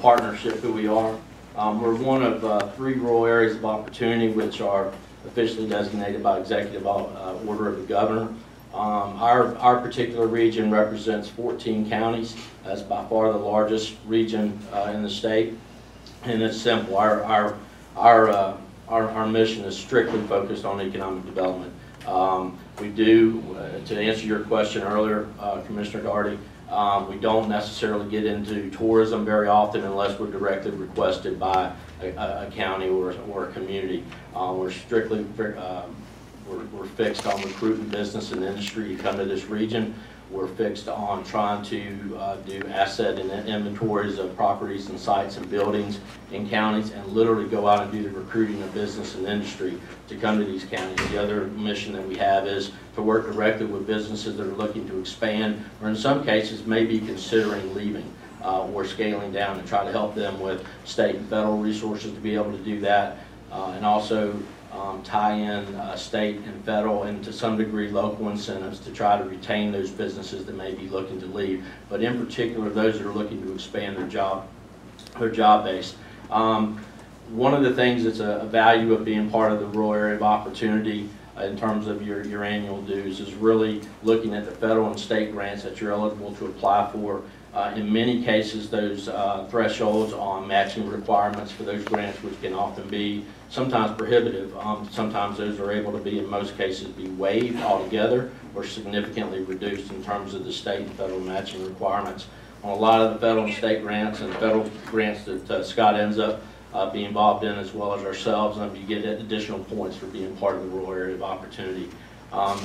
partnership who we are. Um, We're one of uh, three rural areas of opportunity which are officially designated by executive uh, order of the governor. Um, Our, our particular region represents 14 counties. That's by far the largest region uh, in the state. And it's simple, our, our, our, uh, our, our mission is strictly focused on economic development. Um, We do, uh, to answer your question earlier, uh, Commissioner Darty, um, we don't necessarily get into tourism very often unless we're directly requested by a, a county or, or a community. Uh, we're strictly, um, we're, we're fixed on recruiting business and industry to come to this region. We're fixed on trying to uh, do asset and inventories of properties and sites and buildings in counties and literally go out and do the recruiting of business and industry to come to these counties. The other mission that we have is to work directly with businesses that are looking to expand or in some cases maybe considering leaving uh, or scaling down and try to help them with state and federal resources to be able to do that. Uh, and also um, tie in uh, state and federal and to some degree local incentives to try to retain those businesses that may be looking to leave, but in particular those that are looking to expand their job, their job base. Um, one of the things that's a, a, value of being part of the rural area of opportunity uh, in terms of your, your annual dues is really looking at the federal and state grants that you're eligible to apply for uh, in many cases, those uh, thresholds on matching requirements for those grants, which can often be sometimes prohibitive, um, sometimes those are able to be, in most cases, be waived altogether or significantly reduced in terms of the state and federal matching requirements. On a lot of the federal and state grants and federal grants that uh, Scott ends up uh, being involved in as well as ourselves, um, you get additional points for being part of the rural area of opportunity. Um,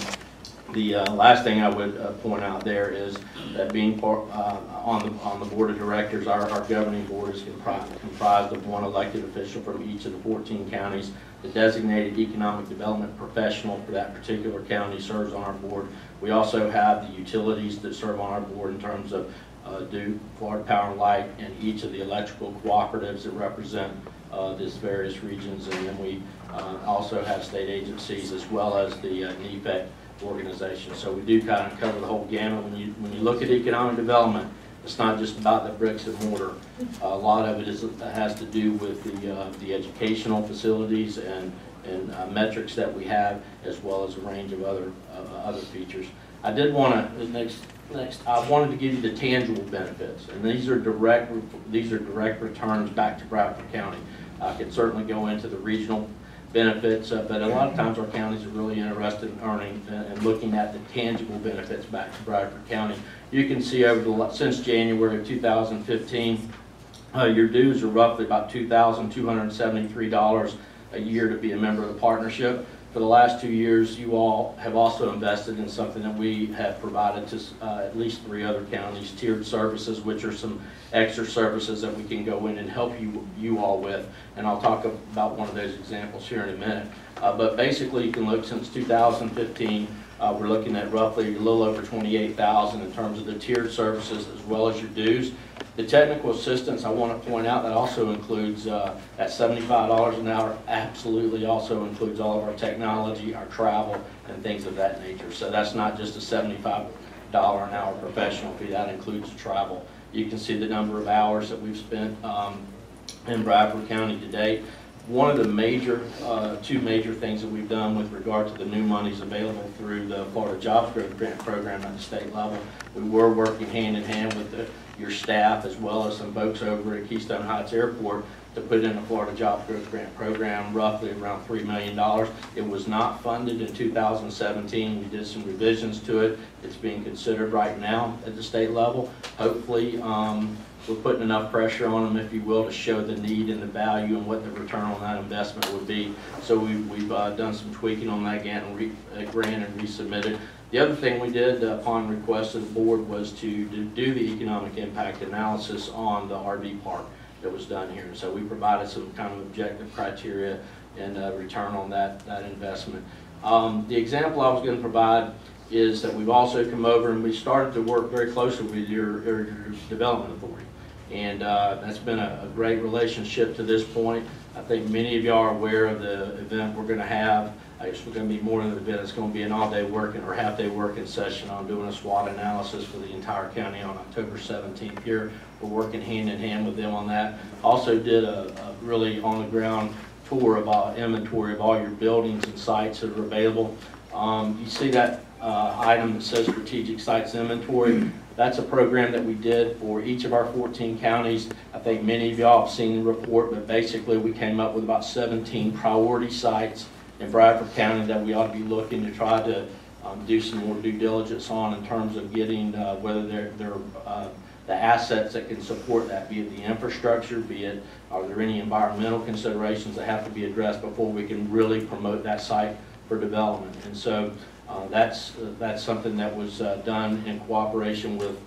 the uh, last thing I would uh, point out there is that being part, uh, on the on the board of directors, our, our governing board is comprised, comprised of one elected official from each of the 14 counties. The designated economic development professional for that particular county serves on our board. We also have the utilities that serve on our board in terms of uh, Duke, Florida Power and Light, and each of the electrical cooperatives that represent uh, these various regions. And then we uh, also have state agencies as well as the uh, NEPEC organization. So we do kind of cover the whole gamut. When you, when you look at economic development, it's not just about the bricks and mortar. A lot of it is has to do with the uh, the educational facilities and and uh, metrics that we have, as well as a range of other uh, other features. I did want to next next. I wanted to give you the tangible benefits, and these are direct these are direct returns back to Bradford County. I could certainly go into the regional benefits, uh, but a lot of times our counties are really interested in earning uh, and looking at the tangible benefits back to Bradford County. You can see over the since January of 2015, uh, your dues are roughly about $2,273 a year to be a member of the partnership. For the last two years, you all have also invested in something that we have provided to uh, at least three other counties, tiered services, which are some extra services that we can go in and help you, you all with. And I'll talk about one of those examples here in a minute. Uh, but basically, you can look since 2015, uh, we're looking at roughly a little over 28,000 in terms of the tiered services as well as your dues. The technical assistance, I want to point out, that also includes, uh, at $75 an hour, absolutely also includes all of our technology, our travel, and things of that nature. So that's not just a $75 an hour professional fee, that includes travel. You can see the number of hours that we've spent um, in Bradford County to date. One of the major, uh, two major things that we've done with regard to the new monies available through the Florida Jobs Growth Grant Program at the state level, we were working hand in hand with the your staff as well as some folks over at Keystone Heights Airport to put in a Florida Job Growth Grant Program, roughly around $3 million. It was not funded in 2017. We did some revisions to it. It's being considered right now at the state level. Hopefully, um, we're putting enough pressure on them, if you will, to show the need and the value and what the return on that investment would be. So we, we've uh, done some tweaking on that grant and, re, uh, grant and resubmitted. The other thing we did uh, upon request of the board was to do the economic impact analysis on the RV park that was done here. So we provided some kind of objective criteria and uh, return on that, that investment. Um, the example I was going to provide is that we've also come over and we started to work very closely with your, your development authority. And uh, that's been a, a, great relationship to this point. I think many of y'all are aware of the event we're going to have I guess we're gonna be more than an event, it's gonna be an all-day working or half-day working session on doing a SWOT analysis for the entire county on October seventeenth here. We're working hand in hand with them on that. Also did a, a really on-the-ground tour of inventory of all your buildings and sites that are available. Um, you see that, uh, item that says strategic sites inventory? That's a program that we did for each of our 14 counties. I think many of y'all have seen the report, but basically we came up with about 17 priority sites in Bradford County that we ought to be looking to try to um, do some more due diligence on in terms of getting uh, whether they're, they're uh, the assets that can support that, be it the infrastructure, be it, are there any environmental considerations that have to be addressed before we can really promote that site for development. And so uh, That's, that's something that was uh, done in cooperation with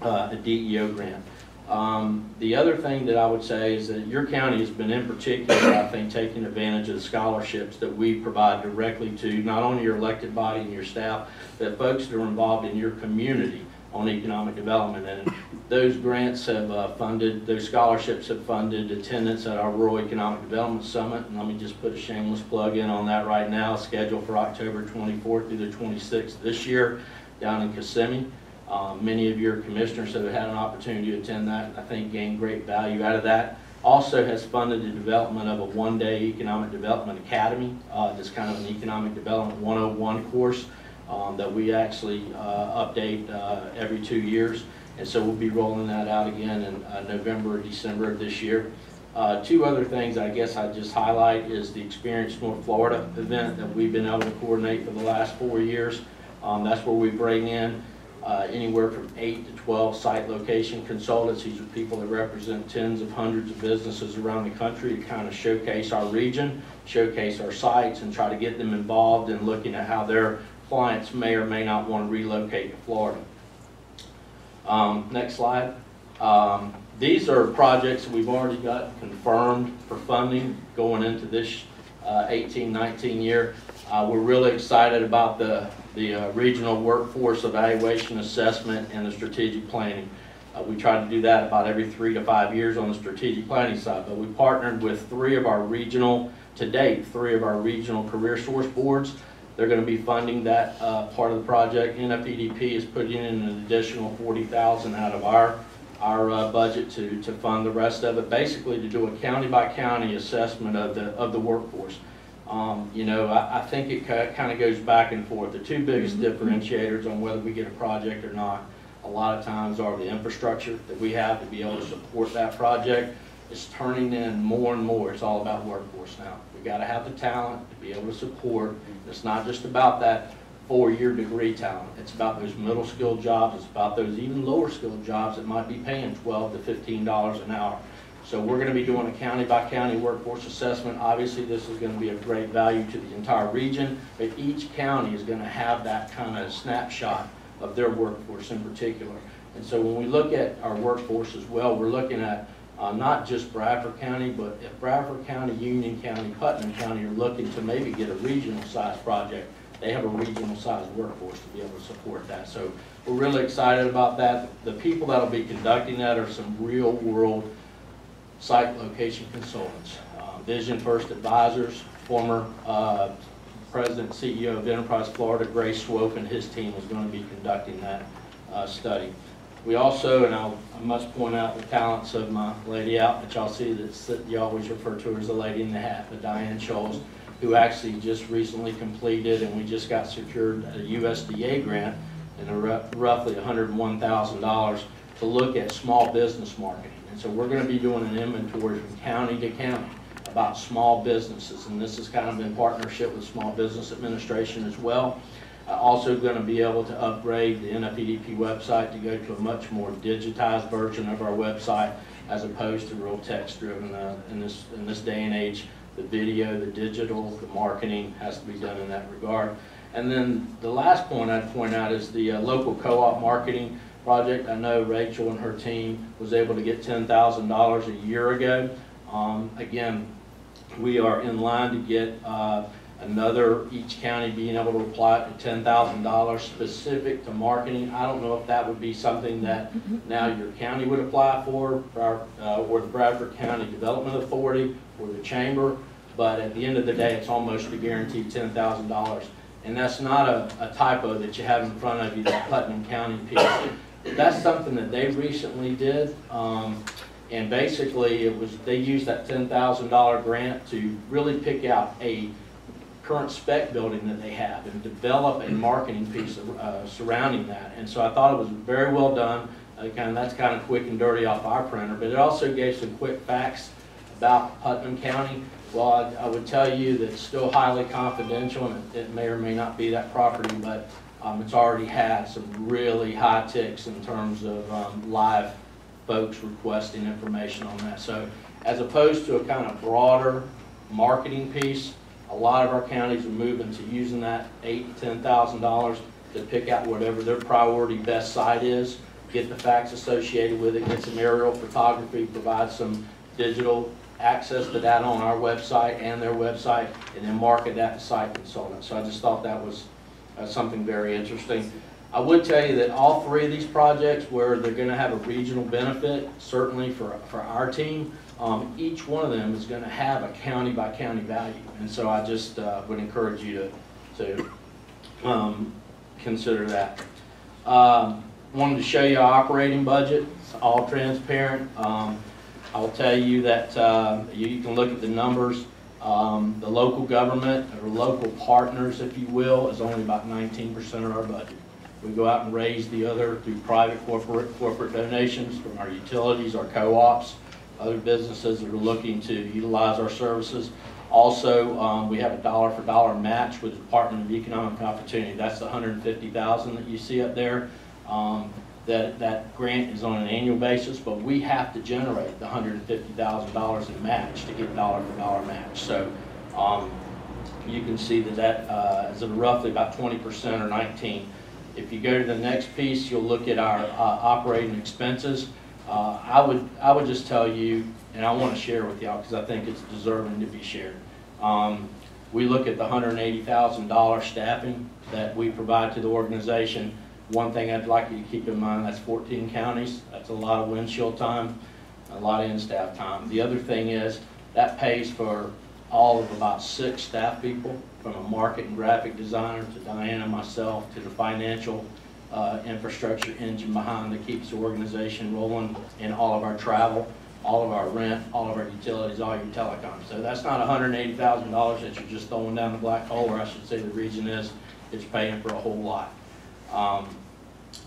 uh, a DEO grant. Um, The other thing that I would say is that your county has been in particular, I think, taking advantage of the scholarships that we provide directly to not only your elected body and your staff, but folks that are involved in your community on economic development. And those grants have uh, funded, those scholarships have funded attendance at our Rural Economic Development Summit. And let me just put a shameless plug in on that right now, scheduled for October 24th through the 26th this year down in Kissimmee. Um, Many of your commissioners have had an opportunity to attend that, I think gained great value out of that. Also has funded the development of a one-day Economic Development Academy. Uh, kind of an Economic Development 101 course um, that we actually uh, update uh, every two years. And so we'll be rolling that out again in uh, November or December of this year. Uh, Two other things I guess I'd just highlight is the Experience North Florida event that we've been able to coordinate for the last four years. Um, That's where we bring in uh, anywhere from eight to 12 site location consultants. These are people that represent tens of hundreds of businesses around the country to kind of showcase our region, showcase our sites, and try to get them involved in looking at how their clients may or may not want to relocate to Florida. Um, Next slide. Um, These are projects we've already got confirmed for funding going into this uh, 18, 19 year. Uh, We're really excited about the, the uh, regional workforce evaluation assessment and the strategic planning. Uh, We try to do that about every three to five years on the strategic planning side, but we partnered with three of our regional, to date, three of our regional CareerSource boards. They're gonna be funding that, uh, part of the project. NFEDP is putting in an additional forty thousand out of our, our, uh, budget to, to fund the rest of it, basically to do a county-by-county assessment of the, of the workforce. Um, you know, I, I think it kind of goes back and forth. The two biggest differentiators on whether we get a project or not, a lot of times are the infrastructure that we have to be able to support that project. It's turning in more and more. It's all about workforce now. We've got to have the talent to be able to support. It's not just about that four-year degree talent. It's about those middle skilled jobs. It's about those even lower skilled jobs that might be paying twelve to fifteen dollars an hour. So we're going to be doing a county-by-county workforce assessment. Obviously, this is going to be of great value to the entire region, but each county is going to have that kind of snapshot of their workforce in particular. And so when we look at our workforce as well, we're looking at uh, not just Bradford County, but if Bradford County, Union County, Putnam County are looking to maybe get a regional size project, they have a regional size workforce to be able to support that. So we're really excited about that. The people that'll be conducting that are some real world site location consultants. Uh, Vision First Advisors, former uh, President, CEO of Enterprise Florida, Gray Swoope, and his team is going to be conducting that uh, study. We also, and I'll, I must point out the talents of my lady out that y'all see that you always refer to her as the lady in the hat, but Diane Scholes, who actually just recently completed, and we just got secured a USDA grant and a roughly $101,000 to look at small business marketing. And so we're going to be doing an inventory from county to county about small businesses, and this is kind of in partnership with Small Business Administration as well. Uh, Also going to be able to upgrade the NFEDP website to go to a much more digitized version of our website as opposed to real text-driven. Uh, In this, in this day and age, the video, the digital, the marketing has to be done in that regard. And then the last point I'd point out is the uh, local co-op marketing project. I know Rachel and her team was able to get $10,000 a year ago. Um, Again, we are in line to get uh, another, each county being able to apply to ten thousand dollars specific to marketing. I don't know if that would be something that now your county would apply for, our, uh, or the Bradford County Development Authority, or the chamber. but at the end of the day, it's almost a guaranteed ten thousand dollars. And that's not a, a typo that you have in front of you, the Putnam County piece. That's something that they recently did, um, and basically, it was, they used that ten thousand dollar grant to really pick out a current spec building that they have and develop a marketing piece uh, surrounding that. And so I thought it was very well done. Uh, kind of, that's kind of quick and dirty off our printer, but it also gave some quick facts about Putnam County. Well, I, I would tell you that it's still highly confidential, and it, it may or may not be that property, but um, it's already had some really high ticks in terms of um, live folks requesting information on that. So as opposed to a kind of broader marketing piece, a lot of our counties are moving to using that eight to ten thousand dollars to pick out whatever their priority best site is, get the facts associated with it, get some aerial photography, provide some digital access to that on our website and their website, and then market that to site consultants. So I just thought that was uh, something very interesting. I would tell you that all three of these projects, where they're gonna have a regional benefit, certainly for, for our team, um, each one of them is gonna have a county-by-county value. And so I just, uh, would encourage you to, to, um, consider that. Um, wanted to show you our operating budget, it's all transparent. Um, I will tell you that, uh, you, you can look at the numbers. Um, the local government, or local partners, if you will, is only about nineteen percent of our budget. We go out and raise the other through private corporate, corporate donations from our utilities, our co-ops, other businesses that are looking to utilize our services. Also, um, we have a dollar for dollar match with the Department of Economic Opportunity. That's the hundred and fifty thousand that you see up there. Um, that, that grant is on an annual basis, but we have to generate the hundred and fifty thousand dollars in match to get dollar for dollar match. So, um, you can see that that, uh, is roughly about twenty percent or nineteen. If you go to the next piece, you'll look at our, uh, operating expenses. Uh, I would, I would just tell you, and I want to share with y'all, because I think it's deserving to be shared. Um, we look at the hundred and eighty thousand dollar staffing that we provide to the organization. One thing I'd like you to keep in mind, that's fourteen counties, that's a lot of windshield time, a lot of in-staff time. The other thing is, that pays for all of about six staff people, from a market and graphic designer to Diana, myself, to the financial uh, infrastructure engine behind that keeps the organization rolling in all of our travel, all of our rent, all of our utilities, all your telecoms. So that's not $180,000 that you're just throwing down the black hole, or I should say the region is, it's paying for a whole lot. Um,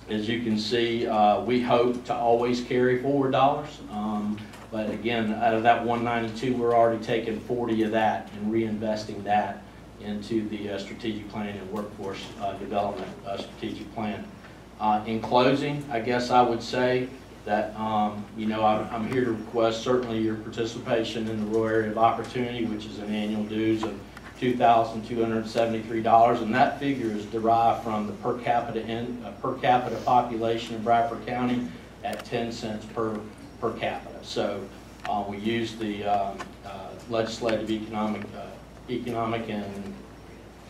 As you can see, uh, we hope to always carry forward dollars. Um, But again, out of that 192, we're already taking 40 of that and reinvesting that into the uh, strategic planning and workforce uh, development uh, strategic plan. In closing, I guess I would say that, um, you know, I'm I'm here to request certainly your participation in the rural area of opportunity, which is an annual dues of $2,273, and that figure is derived from the per capita, in- uh, per capita population in Bradford County at 10 cents per, per capita. So uh, we use the um, uh, legislative economic, economic and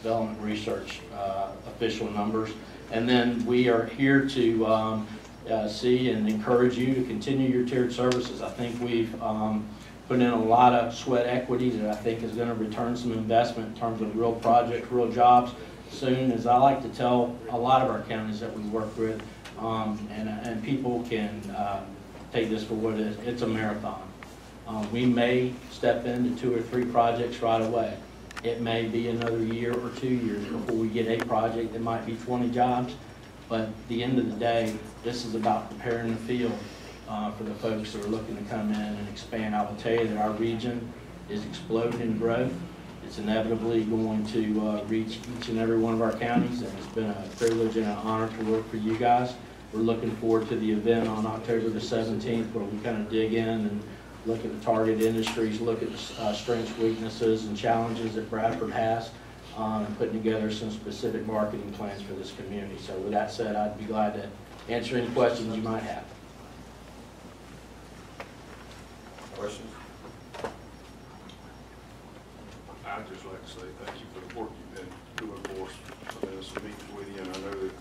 development research uh, official numbers. And then we are here to um, uh, see and encourage you to continue your tiered services. I think we've um, put in a lot of sweat equity that I think is going to return some investment in terms of real projects, real jobs soon. As I like to tell a lot of our counties that we work with, um, and, and people can uh, take this for what it is, it's a marathon. Um, we may step into two or three projects right away. It may be another year or two years before we get a project that might be 20 jobs. But at the end of the day, this is about preparing the field uh, for the folks that are looking to come in and expand. I will tell you that our region is exploding in growth. It's inevitably going to uh, reach each and every one of our counties, and it's been a privilege and an honor to work for you guys. We're looking forward to the event on October the 17th, where we kind of dig in and look at the target industries, look at the uh, strengths, weaknesses, and challenges that Bradford has, um, and putting together some specific marketing plans for this community. So with that said, I'd be glad to answer any questions you might have. Questions? I'd just like to say thank you for the work you've been doing for us. I've been some meetings with you, and I know that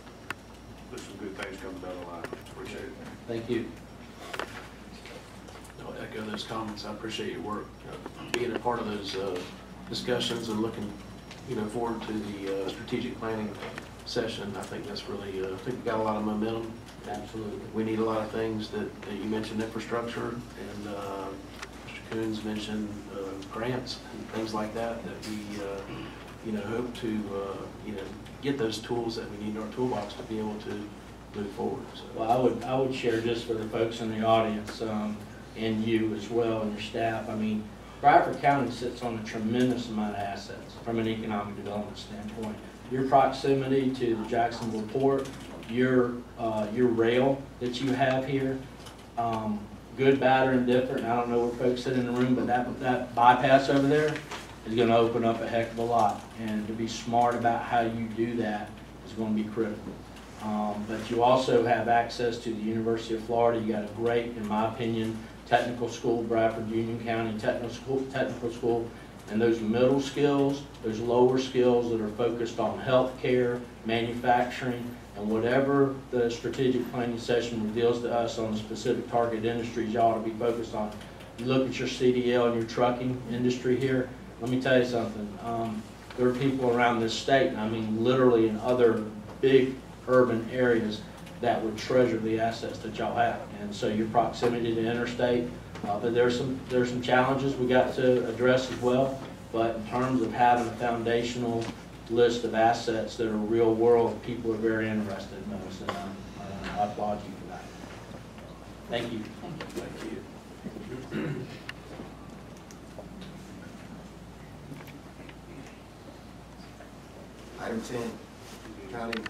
there's some good things coming down the line. Appreciate it. Thank you. I'll echo those comments. I appreciate your work, uh, being a part of those uh, discussions and looking, you know, forward to the uh, strategic planning session. I think that's really, uh, I think we got a lot of momentum. Absolutely. We need a lot of things that, that you mentioned, infrastructure, and uh, Mr. Koons mentioned uh, grants and things like that, that we, uh, you know, hope to, uh, you know, get those tools that we need in our toolbox to be able to move forward, so. Well, I would, I would share just for the folks in the audience, um, and you as well, and your staff, I mean, Bradford County sits on a tremendous amount of assets from an economic development standpoint. Your proximity to the Jacksonville Port, your, uh, your rail that you have here, um, good, bad, or indifferent, I don't know where folks sit in the room, but that, that bypass over there is gonna open up a heck of a lot. And to be smart about how you do that is gonna be critical. Um, But you also have access to the University of Florida. You got a great, in my opinion, technical school, Bradford Union County Technical School, Technical School. And those middle skills, those lower skills that are focused on healthcare, manufacturing, and whatever the strategic planning session reveals to us on the specific target industries ought to be focused on. You look at your CDL and your trucking industry here, let me tell you something. Um, There are people around this state, I mean literally in other big urban areas that would treasure the assets that y'all have. And so your proximity to interstate, uh, but there's some, there's some challenges we got to address as well. But in terms of having a foundational list of assets that are real world, people are very interested in those, and um, uh, I applaud you for that. Thank you. Thank you. Item ten, county